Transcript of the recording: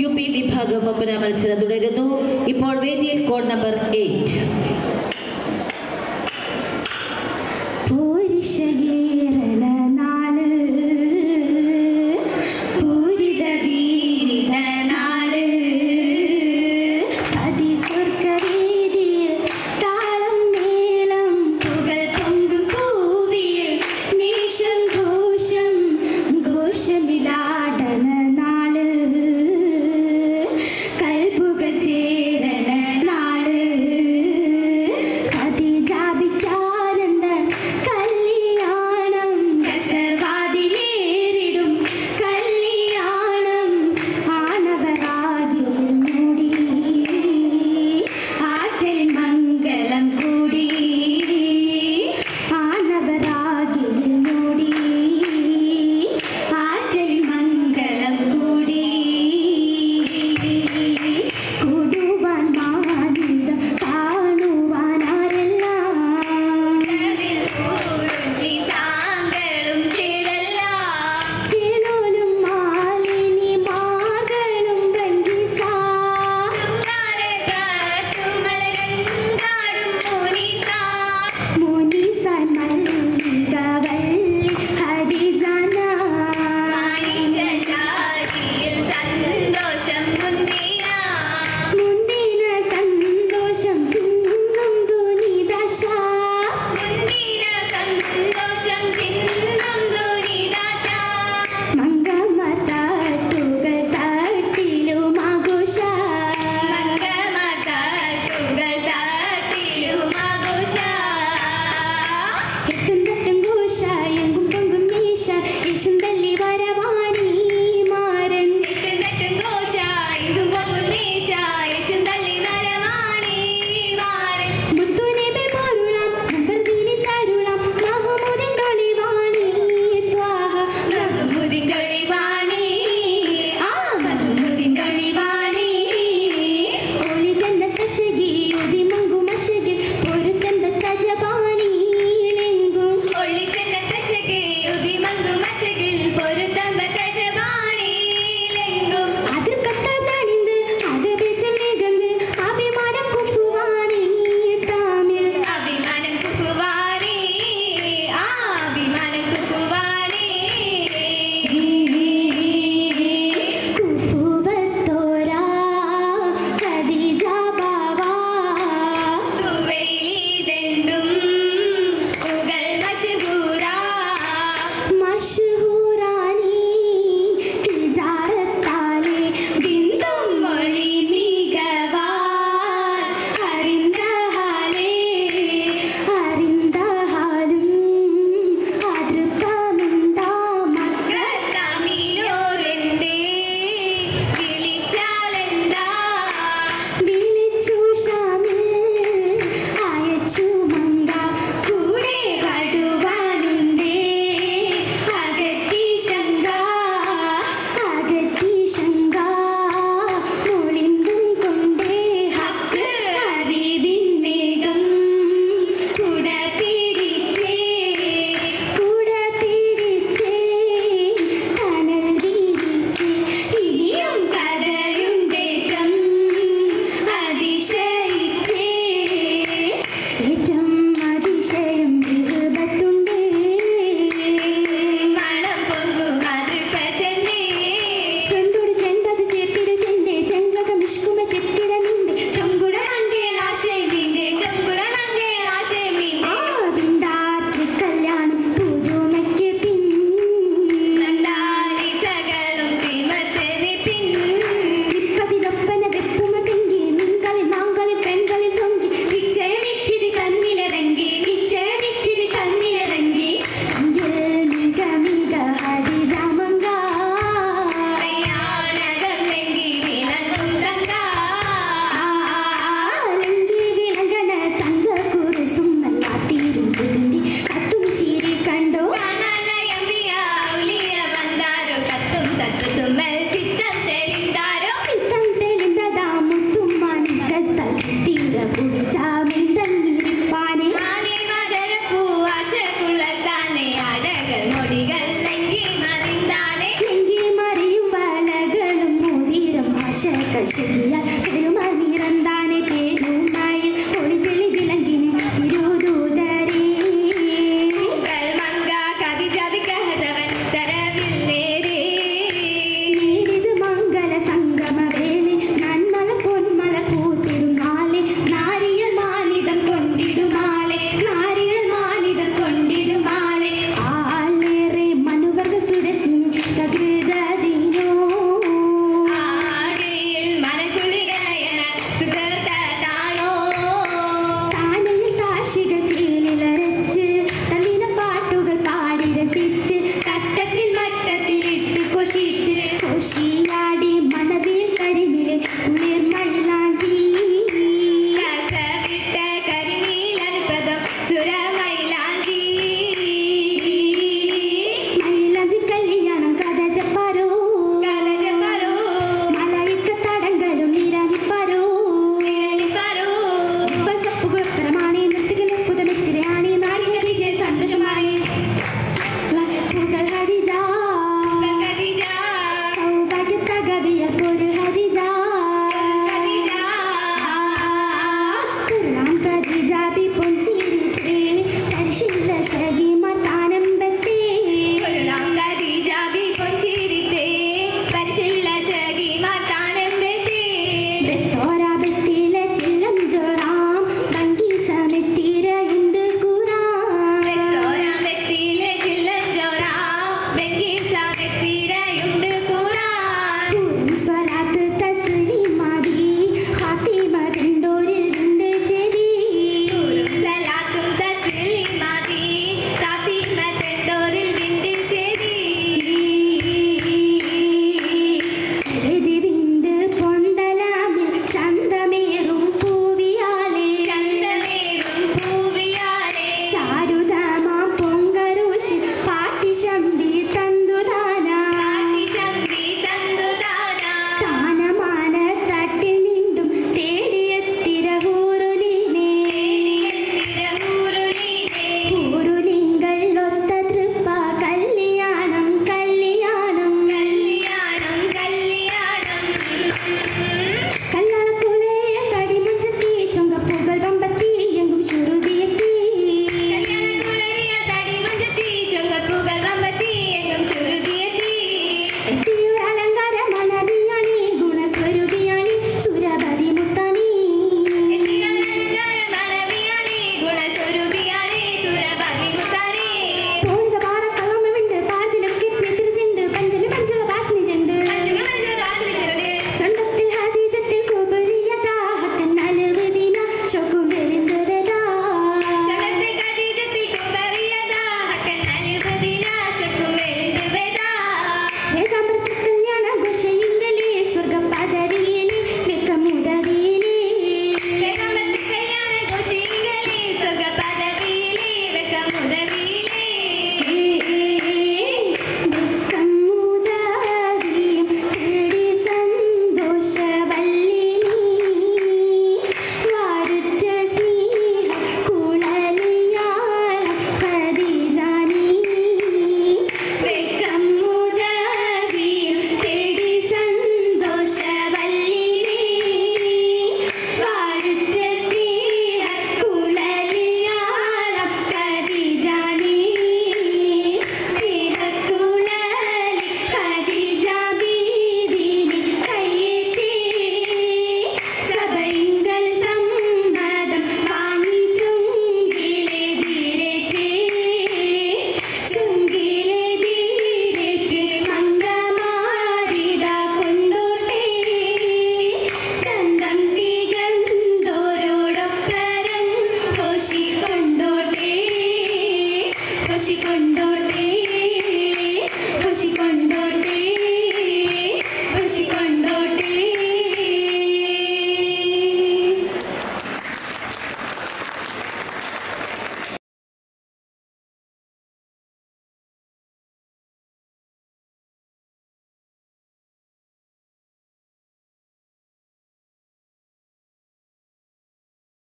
U P വിഭാഗം ഒപ്പന മത്സരം തുടരുന്നു. ഇപ്പോൾ വേദിയിൽ കോഡ് നമ്പർ എയ്റ്റ്